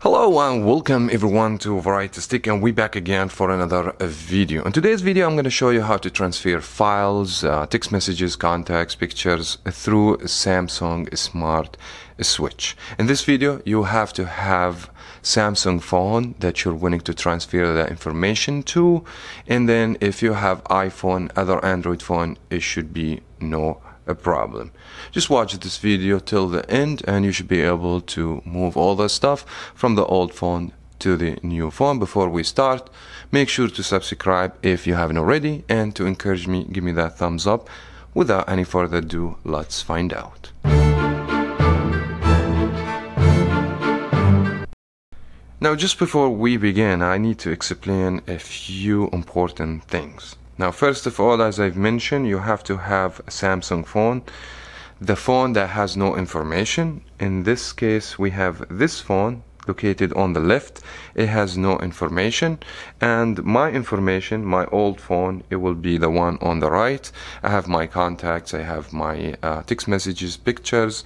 Hello and welcome everyone to Varieties Teck and we're back again for another video. In today's video I'm going to show you how to transfer files, uh, text messages, contacts, pictures through Samsung Smart Switch. In this video you have to have Samsung phone that you're willing to transfer the information to and then if you have iPhone, other Android phone it should be no a problem. Just watch this video till the end and you should be able to move all the stuff from the old phone to the new phone. Before we start, make sure to subscribe if you haven't already and to encourage me, give me that thumbs up. Without any further ado, let's find out. Now, just before we begin, I need to explain a few important things. Now, first of all, as I've mentioned, you have to have a Samsung phone. The phone that has no information. In this case, we have this phone located on the left. It has no information. And my information, my old phone, it will be the one on the right. I have my contacts, I have my uh, text messages, pictures,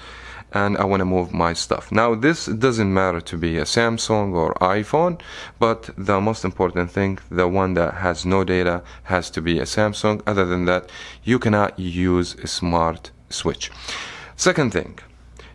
and I want to move my stuff. Now this doesn't matter to be a Samsung or iPhone, but the most important thing, the one that has no data has to be a Samsung. Other than that, you cannot use a smart switch. Second thing,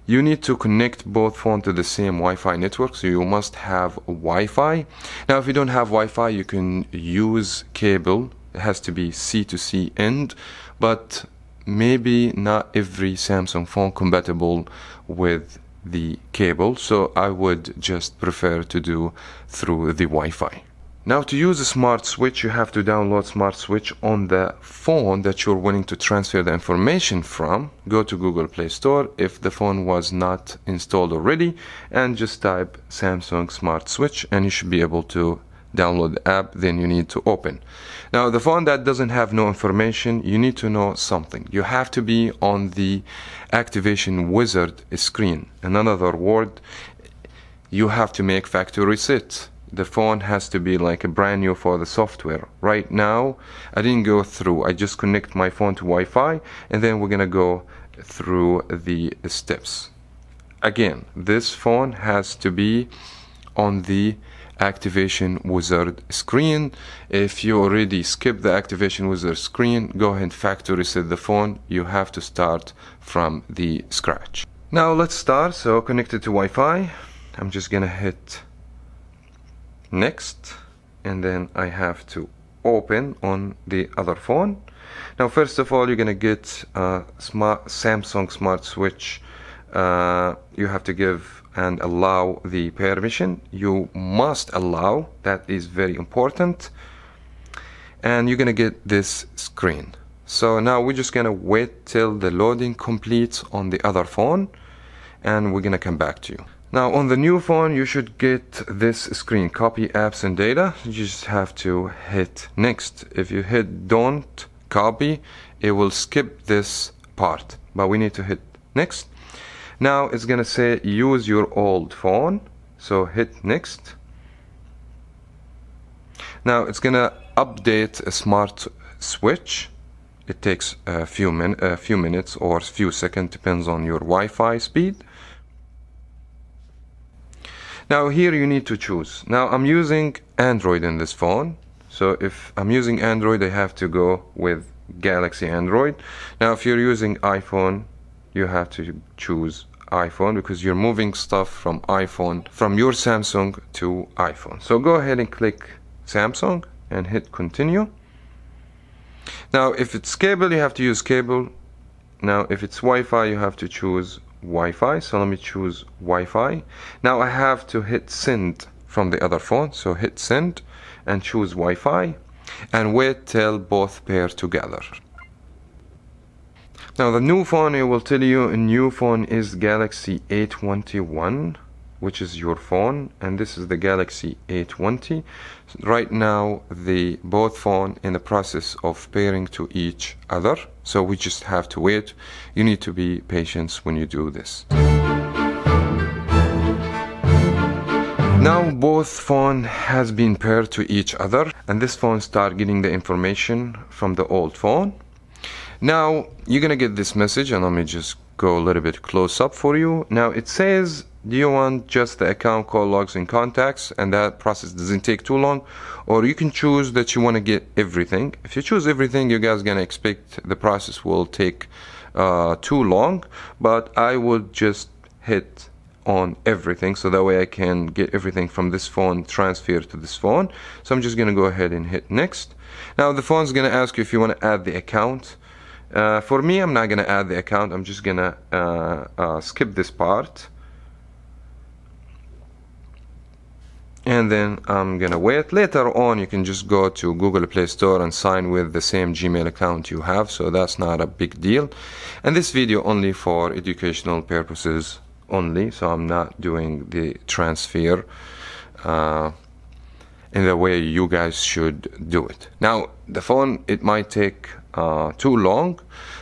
you need to connect both phone to the same Wi-Fi network, so you must have Wi-Fi. Now, if you don't have Wi-Fi, you can use cable. It has to be C to C end, but maybe not every Samsung phone compatible with the cable so I would just prefer to do through the Wi-Fi. Now to use a smart switch you have to download smart switch on the phone that you're willing to transfer the information from. Go to Google Play Store if the phone was not installed already and just type Samsung smart switch and you should be able to download the app then you need to open. Now the phone that doesn't have no information you need to know something. You have to be on the activation wizard screen. In another word you have to make factory reset the phone has to be like a brand new for the software. Right now I didn't go through. I just connect my phone to Wi-Fi and then we're gonna go through the steps. Again this phone has to be on the activation wizard screen. If you already skip the activation wizard screen go ahead and factory reset the phone. You have to start from the scratch. Now let's start. So connected to Wi-Fi. I'm just gonna hit next and then I have to open on the other phone. Now first of all you're gonna get a smart Samsung smart switch. Uh, you have to give and allow the permission. You must allow. That is very important. And you're gonna get this screen. So now we're just gonna wait till the loading completes on the other phone and we're gonna come back to you. Now on the new phone you should get this screen. Copy apps and data. You just have to hit next. If you hit don't copy it will skip this part. But we need to hit next now it's gonna say use your old phone. So hit next. Now it's gonna update a smart switch. It takes a few min a few minutes or a few seconds depends on your Wi-Fi speed. Now here you need to choose. Now I'm using Android in this phone. So if I'm using Android I have to go with Galaxy Android. Now if you're using iPhone you have to choose iPhone because you're moving stuff from iPhone from your Samsung to iPhone. So go ahead and click Samsung and hit continue. Now if it's cable you have to use cable. Now if it's Wi-Fi you have to choose Wi-Fi. So let me choose Wi-Fi. Now I have to hit send from the other phone. So hit send and choose Wi-Fi and wait till both pair together now the new phone, it will tell you a new phone is Galaxy A21, which is your phone, and this is the Galaxy A20. Right now, the both phone in the process of pairing to each other, so we just have to wait. You need to be patient when you do this. Now both phone has been paired to each other and this phone start getting the information from the old phone now you're gonna get this message and let me just go a little bit close up for you. Now it says do you want just the account call logs and contacts? And that process doesn't take too long. Or you can choose that you want to get everything. If you choose everything you guys gonna expect the process will take uh, too long. But I would just hit on everything so that way I can get everything from this phone transferred to this phone. So I'm just gonna go ahead and hit next. Now the phone's gonna ask you if you want to add the account uh, for me I'm not gonna add the account. I'm just gonna uh, uh skip this part. And then I'm gonna wait. Later on you can just go to Google Play Store and sign with the same Gmail account you have so that's not a big deal. And this video only for educational purposes only so I'm not doing the transfer uh, in the way you guys should do it. Now the phone it might take uh, too long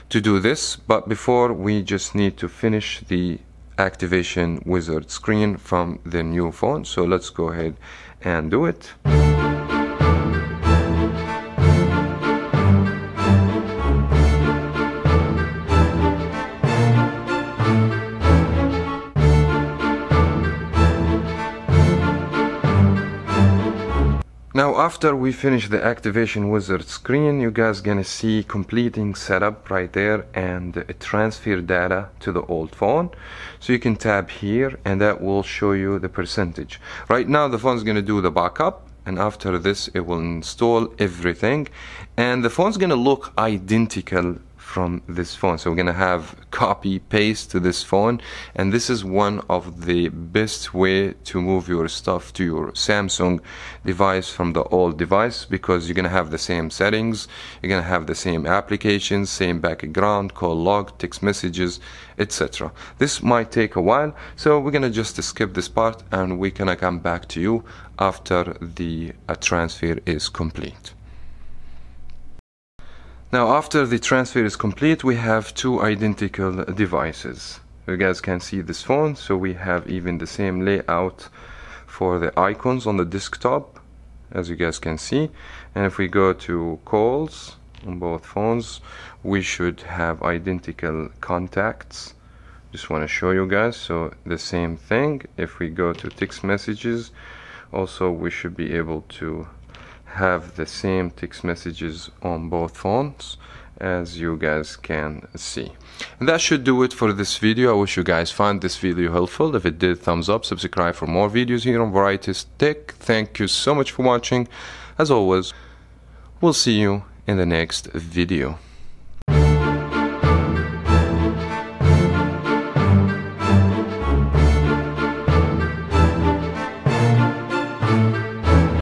to do this but before we just need to finish the activation wizard screen from the new phone so let's go ahead and do it Now after we finish the activation wizard screen you guys gonna see completing setup right there and transfer data to the old phone. So you can tab here and that will show you the percentage. Right now the phone's gonna do the backup and after this it will install everything. And the phone's gonna look identical from this phone. So we're gonna have copy paste to this phone and this is one of the best way to move your stuff to your Samsung device from the old device because you're gonna have the same settings you're gonna have the same applications same background call log text messages etc this might take a while so we're gonna just skip this part and we're gonna come back to you after the uh, transfer is complete now after the transfer is complete we have two identical devices. You guys can see this phone so we have even the same layout for the icons on the desktop as you guys can see. And if we go to calls on both phones we should have identical contacts. Just want to show you guys so the same thing. If we go to text messages also we should be able to have the same text messages on both phones as you guys can see. And that should do it for this video. I wish you guys found this video helpful. If it did thumbs up subscribe for more videos here on Varieties Teck. Thank you so much for watching. As always we'll see you in the next video